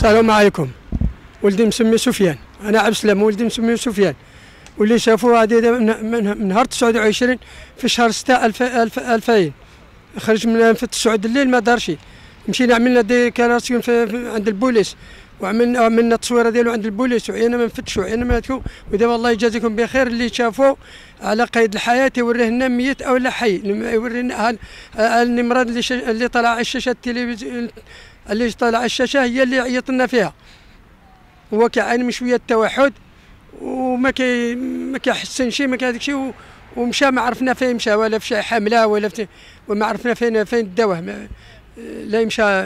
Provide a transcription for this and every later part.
السلام عليكم ولدي مسمي سفيان أنا عبد السلام ولدي مسمي سفيان واللي شافوه هذه من نهار 29 في شهر 6 2000 خرج من في 9 الليل ما دارش مشينا عملنا déclaration عند البوليس وعملنا عملنا التصويره ديالو عند البوليس وعينا ما نفتشوا عينا ما نتكو ودابا الله يجازيكم بخير اللي شافوه على قيد الحياة يوريه لنا ميت أو لا حي يورينا النمرات اللي اللي طلع على الشاشه التلفزيون اللي على الشاشة هي اللي عيط لنا فيها. هو كيعاني من شوية التوحد وما كي ما كيحسن شي ما كهذاك شي ومشى ما عرفنا فين مشى ولا في شي حملة ولا في وما عرفنا فين فين داوه لا يمشى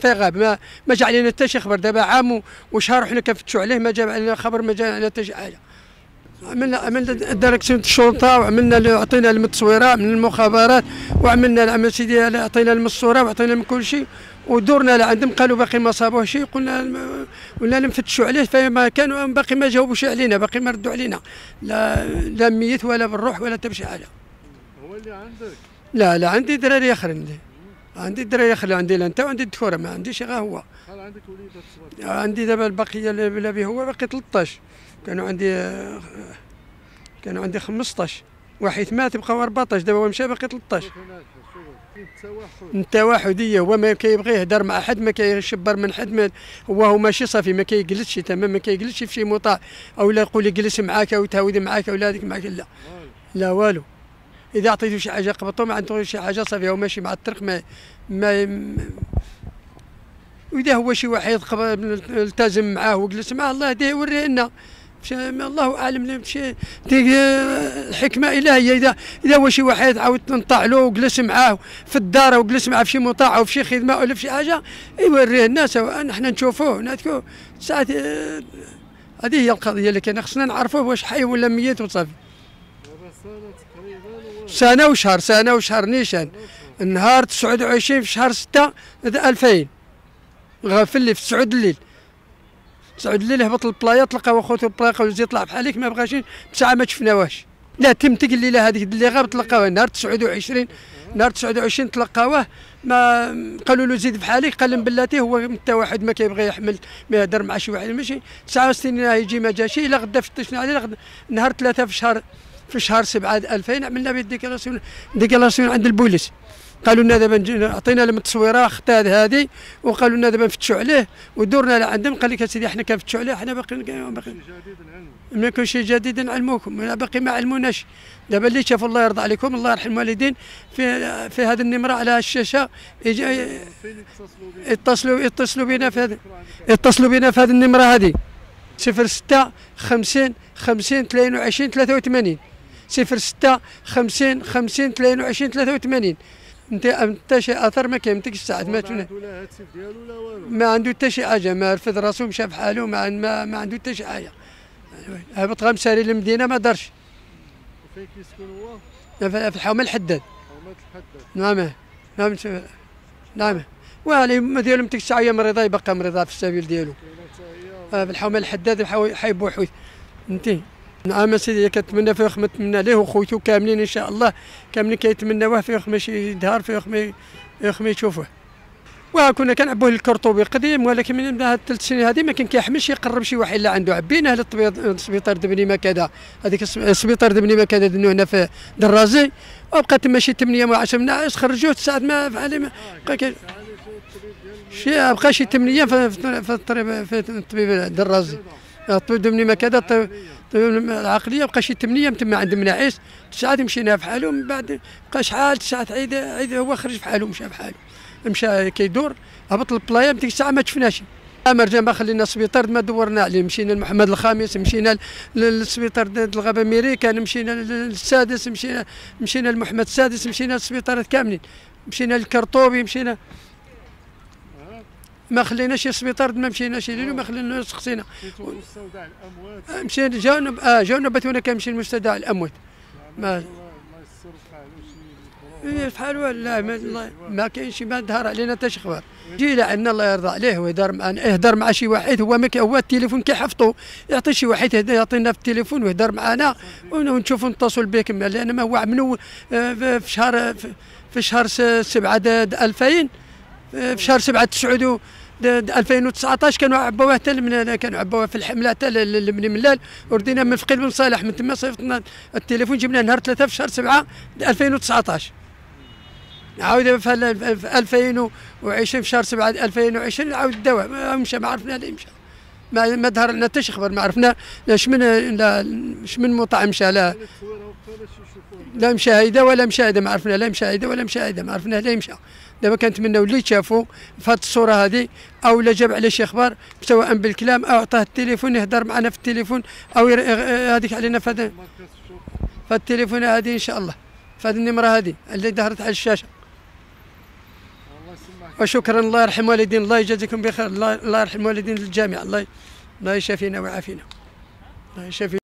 فين غاب. ما ما جا علينا حتى شي خبر. دابا عام وشهر وحنا كنفتشوا عليه ما جا علينا خبر ما جا علينا حتى شي حاجة. عملنا عملنا direction الشرطة وعملنا له- عطينا التصويرة من المخابرات وعملنا العمل سيدي عطينا لهم الصورة وعطينا لهم كل شيء. ودورنا لعندهم قالوا باقي ما صابوه شيء قلنا قلنا لهم فتشوا عليه فما كانوا باقي ما جاوبوش علينا باقي ما ردوا علينا. لا لا ميت ولا بالروح ولا حتى بشي حاجة هو اللي عندك. لا لا عندي دراري اخرين عندي. عندي دراري اخرين عندي لا أنت وعندي الدكتورة ما عنديش غير هو. شحال عندك وليدات صغار عندي دابا البقية اللي بلا به هو باقي 13 كانوا عندي كانوا عندي 15 واحد مات بقاو 14 دابا هو مشى باقي 13 التوحديه هو ما كيبغي يهدر مع حد ما كيشبر من حد ما هو هو ماشي صافي ما كيجلسش تمام ما كيجلسش في شي مطاع أو لا يقول لي جلس معاك أو تهودي معاك ولا هذيك معاك لا. لا والو. إذا عطيته شي حاجة قبطو ما عنده شي حاجة صافي هو ماشي مع الطريق ما ما وإذا هو شي واحد التزم معاه وجلس معاه الله يهديه يوريه لنا مش- الله اعلم شي ديك الحكمة إلهية. اذا إذا هو شي واحد عاود نطع له وجلس معاه في الدار وجلس معاه في شي مطاع أو في شي خدمة ولا في شي حاجة يوريه لنا سواء نحن نشوفوه. ساعات آه، هذه هي القضية اللي كاينة. خصنا نعرفوه واش حي ولا ميت وصافي. سنة وشهر سنة وشهر نيشان. النهار 29 في شهر 6 2000 غافل في 9 الليل. 9 الليل هبط البلايا تلقاو خوتو البلايا قالوا زيد طلع بحالك ما بغاش بساعة ما شفناهاش لا تمتك الليلة هذيك اللي غاب تلقاوه نهار 29 نهار 29 تلقاوه ما قالوا له زيد بحالك قال بلاتي هو انت واحد ما كيبغي يحمل ما يهدر مع شي واحد ماشي. 69 يجي ما جاش الا غدا فتشنا عليه غدا- نهار ثلاثة في شهر في شهر 7 2000 عملنا به déclaration déclaration عند البوليس. قالوا لنا دابا عطينا لهم التصويرة اختاد هذه وقالوا لنا دابا نفتشوا عليه ودورنا لعندهم قال لك اسيدي إحنا كنفتشوا عليه إحنا باقي باقي ما يكون شي جديد نعلموكم باقي ما علموناش. دابا اللي شافوا الله يرضى عليكم الله يرحم الوالدين في في هذه النمرة على الشاشة يتصلوا اتصلوا بنا في هذه اتصلوا بنا في هذه النمرة هذه. 06 50 50 22 83 06 50 50 22 83 انت انت شي اثر ما كيمتكش الساعات ما ديالو والو ما عنده حتى شي حاجة ما رفض راسو مشى بحالو ما ما, ما عنده حتى شي حاجة. هبط غمساري للمدينة ما دارش. فين كيسكن هو في الحومة الحداد. حرمات الحداد نعم. نعم. نعم ما ديالهم ديك الساعة هي مريضة يبقى مريضة في السبيل ديالو. آه، في الحومة الحداد حي- حي بوحوث انت نعم سيدي كنتمنى فيه نتمنى ليه وخوتو كاملين إن شاء الله. كاملين كيتمناوه فيه ماشي يدهار فيه ما فيه ما يشوفوه. وكنا كنعبوه الكرطوبي قديم ولكن من هاد الثلاث سنين هذه ما كان كيحملش يقرب شي واحد إلا عنده عبيناه للسبيطار دبني مكادا هذيك الس- السبيطار دبني مكادا دنو هنا في درازي وبقى تما شي 8 و 10 ناعس خرجوه ساعات ما فعل ما بقى كي- شي بقى شي 8 في الطبيب في الطبيب الدرازي الطبيب دبني مكادا الطبيب الطبيب العقلية بقى شي 8 تما عند مناعيس ساعات مشينا بحالو من بعد بقى شحال ساعات عيد عيد هو خرج بحالو مشى بحالو مشى كيدور هبط البلايا ديك الساعة ما شفناش ما رجع ما خلينا السبيطار ما دورنا عليه مشينا لمحمد الخامس مشينا للسبيطار الغابه امريكان مشينا للسادس مشينا مشينا لمحمد السادس مشينا للسبيطارات كاملين مشينا للكرطوبي مشينا ما خليناش سبيطار ما مشيناش ليلو ما خليناش سقسينا. مشيتو لمستودع الأموات؟ مشينا جاونا آه جاونا باتونا كنمشي لمستودع الأموات. ما- يستر في حاله شي إيه ولا ما, ما كاينش ما ظهر علينا حتى شي خبر. جي لعنا الله يرضى عليه ويهدر معنا يهدر مع شي واحد هو ما هو التليفون كيحفظو. يعطي شي واحد يعطينا في التليفون ويهدر معنا ون- ونشوفوا نتصل بكم لأن ما هو عملوا آه، في شهر في- شهر س- سبعة د- د 2000 آه، في شهر د- د 2019 كانوا عبوها حتى من كانوا عبوها في الحملة حتى من ملال وردينا من فقيل بن صالح من تما صيفطنا التليفون جبنا نهار ثلاثة في شهر سبعة 2019 عاود في ال- في 2020 في شهر 7 2020 عاود ما مشى ما عرفنا ليه مشى. ما ما ظهر لنا حتى شي خبر ما عرفنا اش من لا اش من مطعم مشى لا لا مشاهدة ولا مشاهدة ما عرفنا لا مشاهدة ولا مشاهدة ما عرفنا لا مشى. دابا كنتمناو اللي شافوا في هذه الصورة هذه أو لا جاب عليه شي أخبار سواء بالكلام أو عطاه التليفون يهضر معنا في التليفون أو هذيك علينا في هذا في التليفون هذه إن شاء الله. في هذه النمرة هذه اللي ظهرت على الشاشة. وشكرا الله يرحم والدين الله يجازيكم بخير الله يرحم والدين الجميع الله الله يشافينا ويعافينا. الله يشافينا.